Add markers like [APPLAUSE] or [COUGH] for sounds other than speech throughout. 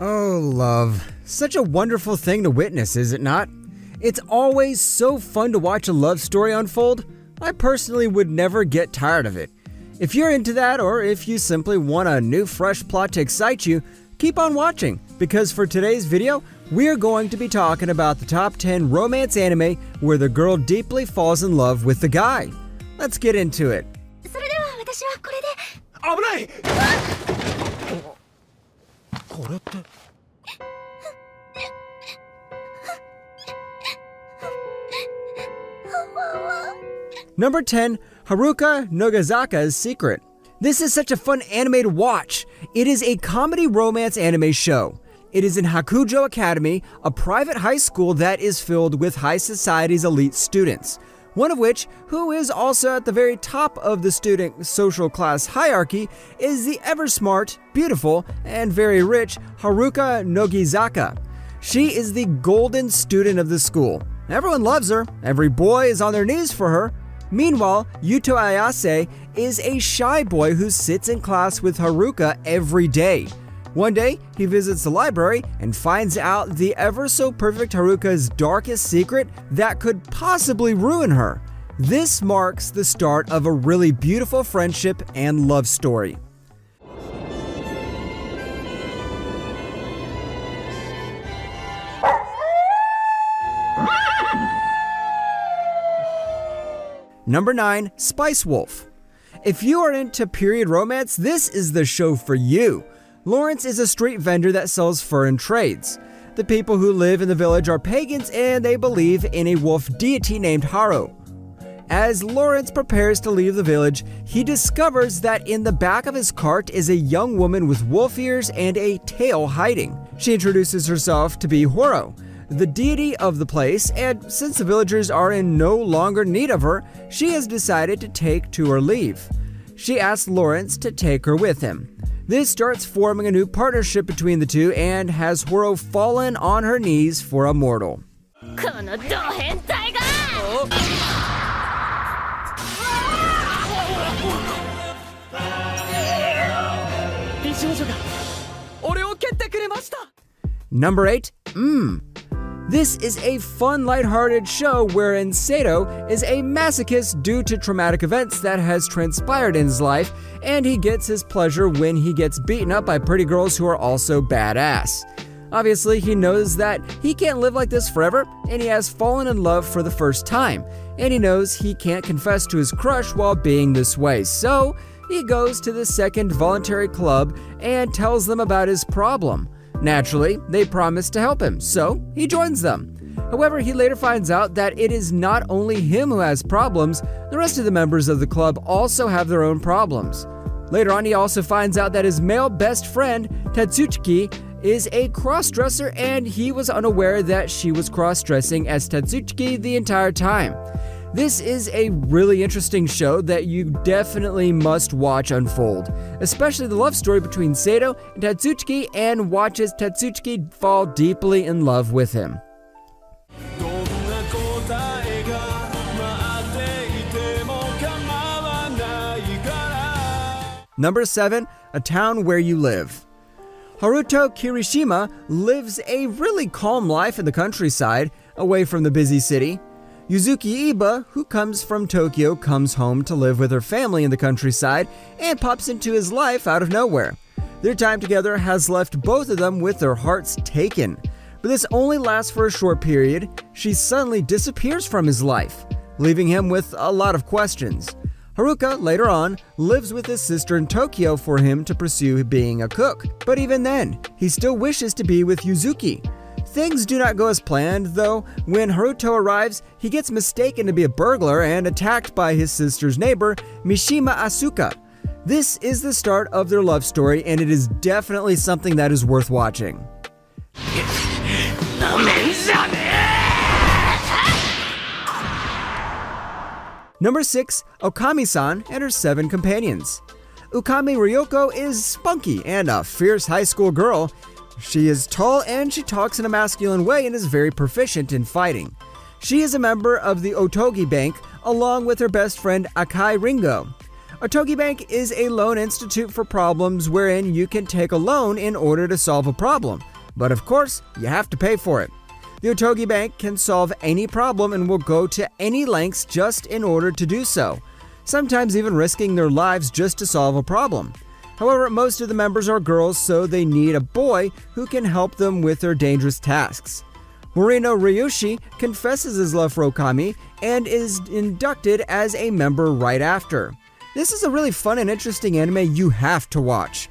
Oh, love. Such a wonderful thing to witness, is it not? It's always so fun to watch a love story unfold. I personally would never get tired of it. If you're into that, or if you simply want a new fresh plot to excite you, keep on watching, because for today's video, we're going to be talking about the top 10 romance anime where the girl deeply falls in love with the guy. Let's get into it. それでは私はこれで危ない これって Number 10, Haruka Nogizaka's Secret. This is such a fun anime to watch. It is a comedy romance anime show. It is in Hakujo Academy, a private high school that is filled with high society's elite students. One of which, who is also at the very top of the student social class hierarchy, is the ever smart, beautiful, and very rich Haruka Nogizaka. She is the golden student of the school. Everyone loves her, every boy is on their knees for her. Meanwhile, Yuto Ayase is a shy boy who sits in class with Haruka every day. One day, he visits the library and finds out the ever so perfect Haruka's darkest secret that could possibly ruin her. This marks the start of a really beautiful friendship and love story. Number 9, Spice Wolf. If you are into period romance, this is the show for you. Lawrence is a street vendor that sells fur and trades. The people who live in the village are pagans and they believe in a wolf deity named Haro. As Lawrence prepares to leave the village, he discovers that in the back of his cart is a young woman with wolf ears and a tail hiding. She introduces herself to be Horo, the deity of the place, and since the villagers are in no longer need of her, she has decided to take to her leave. She asks Lawrence to take her with him. This starts forming a new partnership between the two and has Horo fallen on her knees for a mortal. Oh. Number 8, Mmm, this is a fun, lighthearted show wherein Sato is a masochist due to traumatic events that has transpired in his life, and he gets his pleasure when he gets beaten up by pretty girls who are also badass. Obviously, he knows that he can't live like this forever, and he has fallen in love for the first time, and he knows he can't confess to his crush while being this way, so he goes to the second voluntary club and tells them about his problem. Naturally, they promise to help him, so he joins them. However, he later finds out that it is not only him who has problems, the rest of the members of the club also have their own problems. Later on, he also finds out that his male best friend, Tatsuchiki, is a crossdresser and he was unaware that she was cross dressing as Tatsuchiki the entire time. This is a really interesting show that you definitely must watch unfold, especially the love story between Sato and Tatsuchiki and watches Tatsuchiki fall deeply in love with him. Number 7, A Town Where You Live. Haruto Kirishima lives a really calm life in the countryside, away from the busy city. Yuzuki Iba, who comes from Tokyo, comes home to live with her family in the countryside and pops into his life out of nowhere. Their time together has left both of them with their hearts taken. But this only lasts for a short period. She suddenly disappears from his life, leaving him with a lot of questions. Haruka, later on, lives with his sister in Tokyo for him to pursue being a cook. But even then, he still wishes to be with Yuzuki. Things do not go as planned, though. When Haruto arrives, he gets mistaken to be a burglar and attacked by his sister's neighbor, Mishima Asuka. This is the start of their love story, and it is definitely something that is worth watching. Number 6, Okami san and her seven companions. Okami Ryoko is spunky and a fierce high school girl. She is tall and she talks in a masculine way and is very proficient in fighting. She is a member of the Otogi Bank along with her best friend Akai Ringo. Otogi Bank is a loan institute for problems wherein you can take a loan in order to solve a problem. But of course, you have to pay for it. The Otogi Bank can solve any problem and will go to any lengths just in order to do so, sometimes even risking their lives just to solve a problem. However, most of the members are girls, so they need a boy who can help them with their dangerous tasks. Morino Ryoshi confesses his love for Okami and is inducted as a member right after. This is a really fun and interesting anime you have to watch.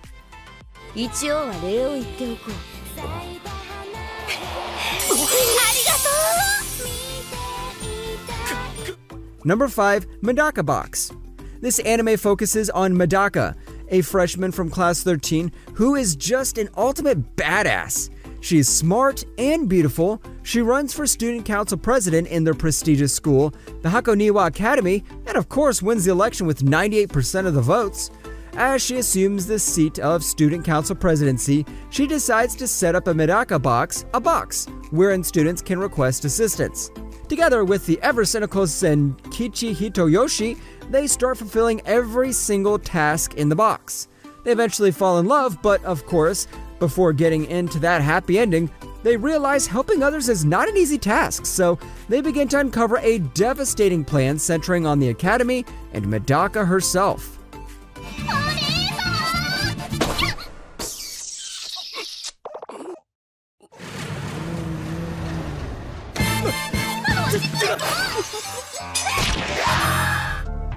Number 5, Medaka Box. This anime focuses on Medaka, a freshman from class 13 who is just an ultimate badass. She's smart and beautiful. She runs for student council president in their prestigious school, the Hakoniwa Academy, and of course wins the election with 98% of the votes. As she assumes the seat of student council presidency, she decides to set up a Medaka box, a box, wherein students can request assistance. Together with the ever cynical Zenkichi Hitoyoshi, they start fulfilling every single task in the box. They eventually fall in love, but of course, before getting into that happy ending, they realize helping others is not an easy task, so they begin to uncover a devastating plan centering on the Academy and Medaka herself.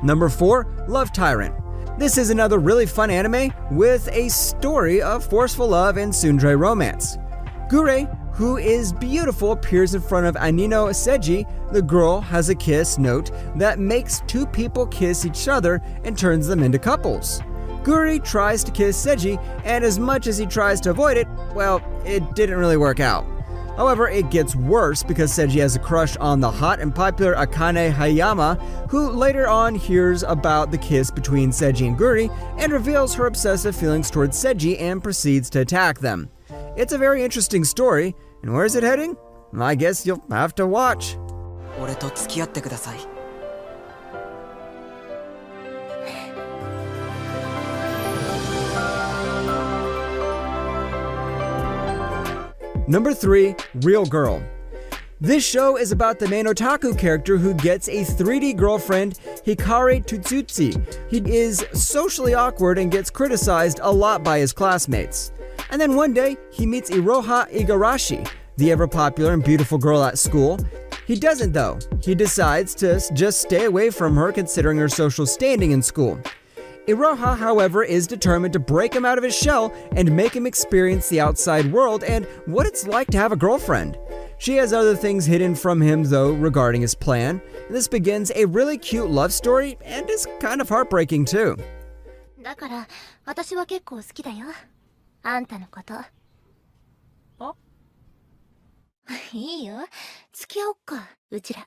Number 4, Love Tyrant. This is another really fun anime with a story of forceful love and tsundere romance. Guri, who is beautiful, appears in front of Aino Seiji. The girl has a kiss note that makes two people kiss each other and turns them into couples. Guri tries to kiss Seiji, and as much as he tries to avoid it, well, it didn't really work out. However, it gets worse because Seiji has a crush on the hot and popular Akane Hayama, who later on hears about the kiss between Seiji and Guri and reveals her obsessive feelings towards Seiji and proceeds to attack them. It's a very interesting story, and where is it heading? I guess you'll have to watch. 俺と付き合ってください Number 3, Real Girl. This show is about the main otaku character who gets a 3D girlfriend, Hikari Tsutsui. He is socially awkward and gets criticized a lot by his classmates. And then one day, he meets Iroha Igarashi, the ever popular and beautiful girl at school. He doesn't though. He decides to just stay away from her considering her social standing in school. Iroha, however, is determined to break him out of his shell and make him experience the outside world and what it's like to have a girlfriend. She has other things hidden from him, though, regarding his plan. And this begins a really cute love story and is kind of heartbreaking too. だから私は結構好きだよあんたのことあいいよ付き合おっかうちら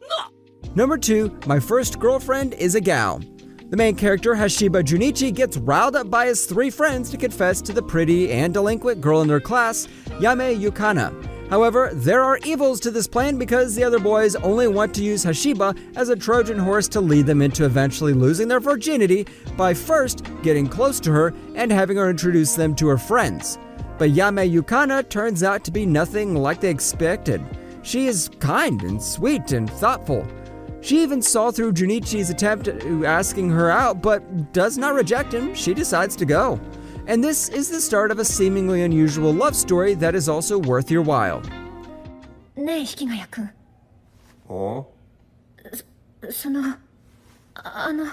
[LAUGHS] Number two, my first girlfriend is a gal. The main character, Hashiba Junichi, gets riled up by his three friends to confess to the pretty and delinquent girl in their class, Yame Yukana. However, there are evils to this plan because the other boys only want to use Hashiba as a Trojan horse to lead them into eventually losing their virginity by first getting close to her and having her introduce them to her friends. But Yame Yukana turns out to be nothing like they expected. She is kind and sweet and thoughtful. She even saw through Junichi's attempt at asking her out, but does not reject him. She decides to go. And this is the start of a seemingly unusual love story that is also worth your while. ねえ引きがやくんおそのああの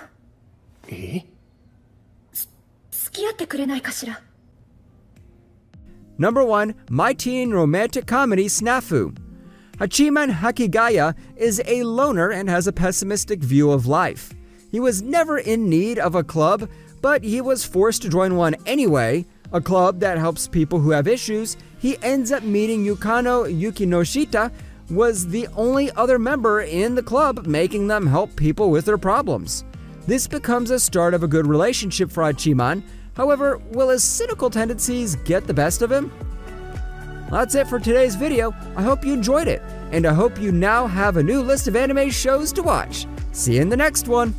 え付き合ってくれないかしら Number 1 My Teen Romantic Comedy Snafu. Hachiman Hikigaya is a loner and has a pessimistic view of life. He was never in need of a club, but he was forced to join one anyway, a club that helps people who have issues. He ends up meeting Yukino Yukinoshita, was the only other member in the club, making them help people with their problems. This becomes a start of a good relationship for Hachiman. However, will his cynical tendencies get the best of him? That's it for today's video. I hope you enjoyed it, and I hope you now have a new list of anime shows to watch. See you in the next one.